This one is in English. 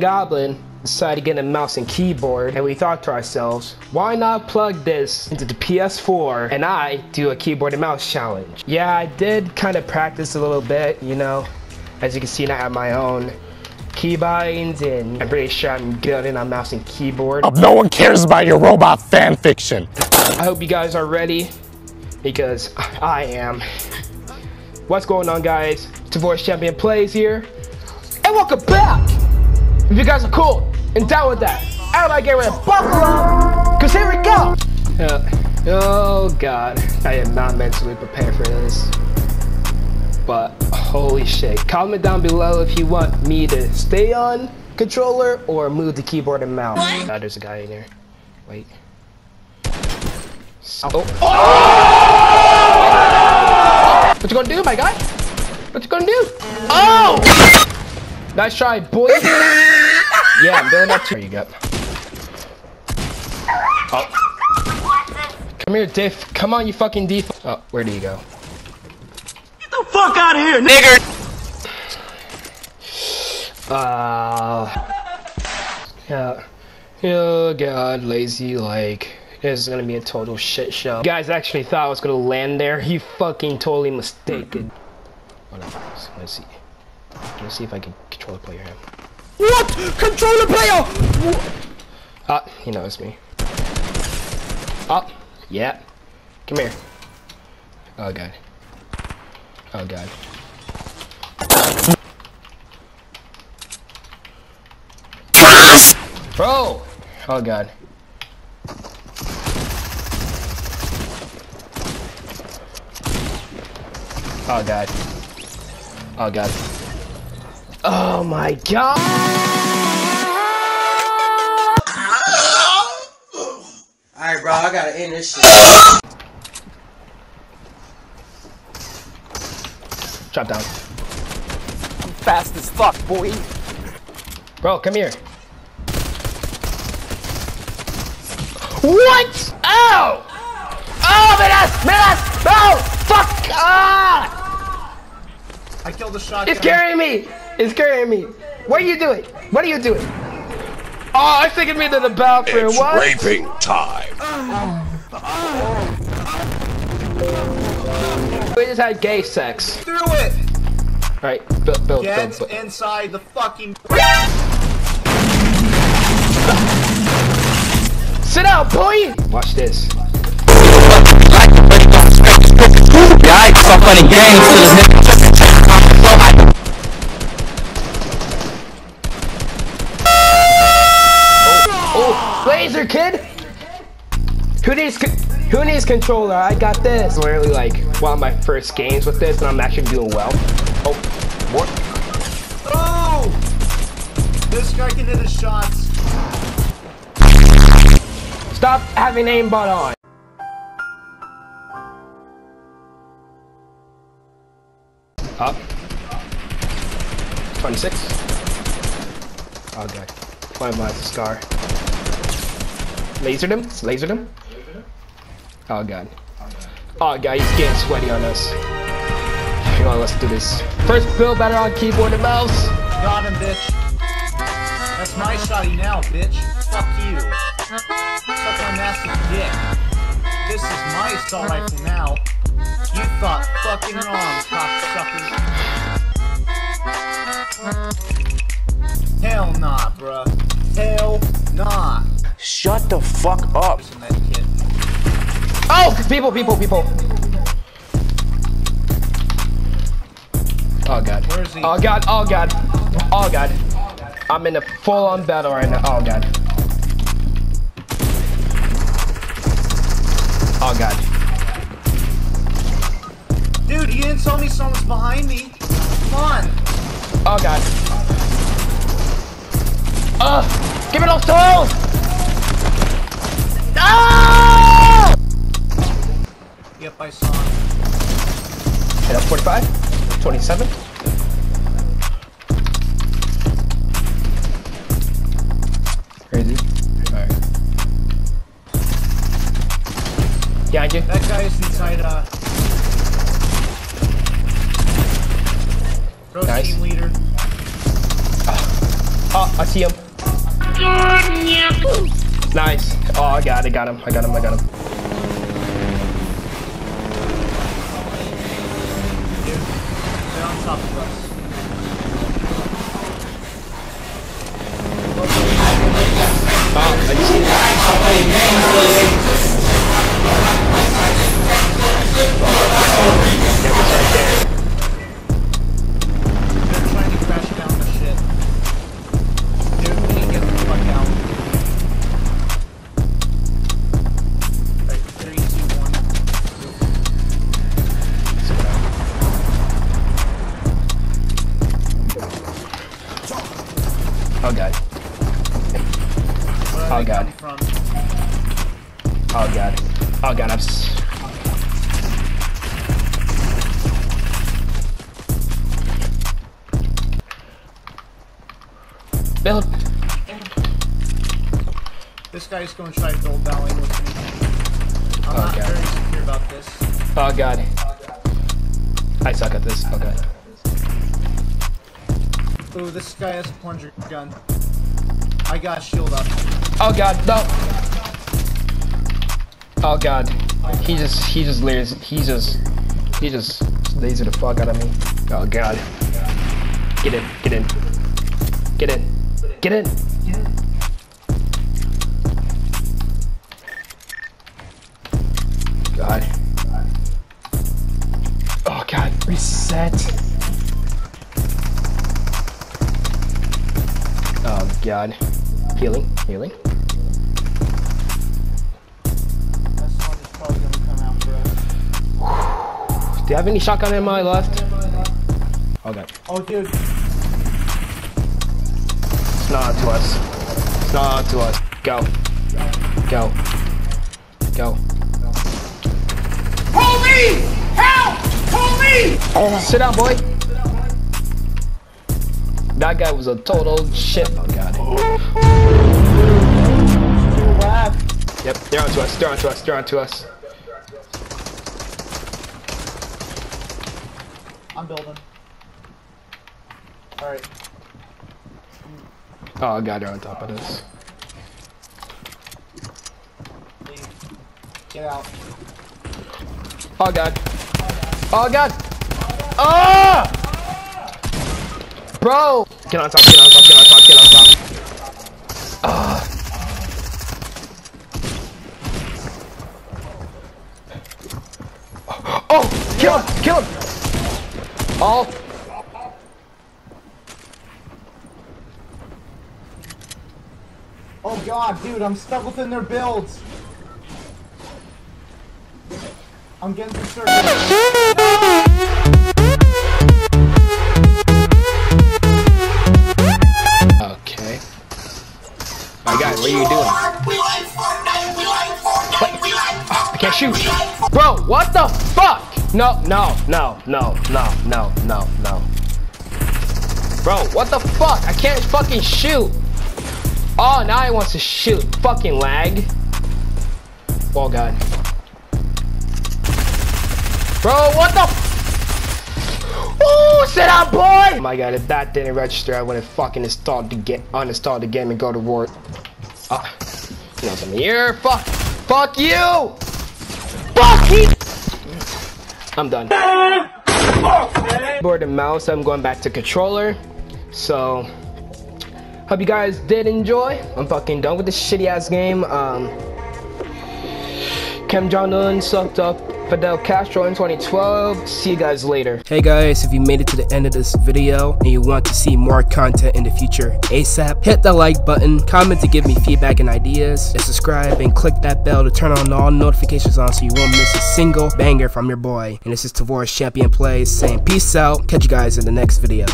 And Goblin decided to get a mouse and keyboard and we thought to ourselves, why not plug this into the PS4 and I do a keyboard and mouse challenge? Yeah, I did kind of practice a little bit, you know. As you can see, I have my own keybinds and I'm pretty sure I'm good in on mouse and keyboard. No one cares about your robot fan fiction. I hope you guys are ready because I am. What's going on guys? It's your voice ChampionPlayz here. And welcome back! If you guys are cool and down with that, everybody get ready to buckle up, cause here we go! Uh, oh god, I am not mentally prepared for this. But holy shit, comment down below if you want me to stay on controller or move the keyboard and mouse. Ah, there's a guy in here. Wait. Oh. What you gonna do, my guy? What you gonna do? Oh! Nice try, boy. yeah, I'm doing up too. There you go. Oh. Come here, Diff. Come on, you fucking Diff. Oh, where do you go? Get the fuck out of here, nigger! Uh. Yeah. Oh god, lazy like. This is gonna be a total shit show. You guys actually thought I was gonna land there. You fucking totally mistaken. Hold on. Let's see. Let's see if I can control the player here. What? Controller player! Ah, he knows me. Oh, yeah. Come here. Oh god. Oh god. Bro! Oh god. Oh god. Oh god. Oh my god! Alright, bro, I gotta end this shit. Drop down. Fast as fuck, boy. Bro, come here. What? Oh! Oh, Midas! Midas! No! Fuck! Ah! I killed the shotgun. It's carrying me! It's carrying me! What are you doing? What are you doing? Oh, I figured me to the bathroom. It's what? raping time. We just had gay sex. Through it! Alright, build, build, Get build, build. inside the fucking. Sit down, boy! Watch this. Yeah, I stop games to this nigga. Oh, laser kid! Who needs who needs controller? I got this. Literally like one of my first games with this, and I'm actually doing well. Oh, what? Oh! This guy can hit his shots. Stop having aimbot on. 26. Oh god. 25 miles a scar. Lasered him? Lasered him? Oh god. Oh god, he's getting sweaty on us. Hang on, let's do this. First build better on keyboard and mouse. Got him, bitch. That's my shotty now, bitch. Fuck you. Suck my nasty dick. This is my assault rifle now. You thought fucking wrong, cocksucker. Nah, bruh. Hell nah. Shut the fuck up. There's a med kit. Oh, people, people, people. Oh god. Where is he? Oh god, oh god. Oh god. I'm in a full-on battle right now. Oh god. Oh god. Dude, you didn't tell me someone's behind me. Come on. Oh god. Ugh! Give me those tools! Ah! Yep, I saw him. Hit up 45, 27. Crazy. Alright. Behind you. That guy is inside, uh... Pro Nice. team leader. Oh, I see him. Nice. Oh, I got it. Got him. I got him. I got him. Build. This guy's going to try to build Valley with me. I'm not Okay. very secure about this. Oh god. I suck at this. Okay. Ooh, this guy has a plunger gun. I got a shield up. Oh god, no. Oh god. He just, he just leers, he just, he just laser the fuck out of me. Oh god. Get in, get in. Get in. Get in. God. Oh god, reset. Oh god. Healing, healing. This one is probably going to come after us. Do you have any shotgun ammo left? Oh god. Oh, dude. It's not to us. It's not up to us. Go. Go. Go. Hold me! Help! Hold me! Sit down, boy. That guy was a total shit. Oh god. To. Yep, they're onto us. They're onto us. They're onto us. I'm building. Alright. Oh god, they're on top of us. Get out. Oh god. Oh god. Ah! Bro! Get on top, get on top, get on top, get on top. Ah. Oh! Kill him! Kill him! Oh! God, dude, I'm stuck within their builds. I'm getting circles. Okay. My guy, what are you doing? I can't shoot. Bro, what the fuck? No, no, no, no, no, no, no, no. Bro, what the fuck? I can't fucking shoot. Oh, now he wants to shoot. Fucking lag. Oh god. Bro, what the Oh, sit down, boy! Oh my god, if that didn't register, I would have fucking installed the game, uninstalled the game and go to war. Ah, you know something here? Fuck, fuck you! Fuck you! I'm done. Board and mouse, I'm going back to controller. So, hope you guys did enjoy. I'm fucking done with this shitty ass game. Um, Kim Jong Un sucked up Fidel Castro in 2012. See you guys later. Hey guys, if you made it to the end of this video and you want to see more content in the future ASAP, hit the like button, comment to give me feedback and ideas, and subscribe and click that bell to turn on all notifications on so you won't miss a single banger from your boy. And this is Tavoris ChampionPlayz saying peace out. Catch you guys in the next video.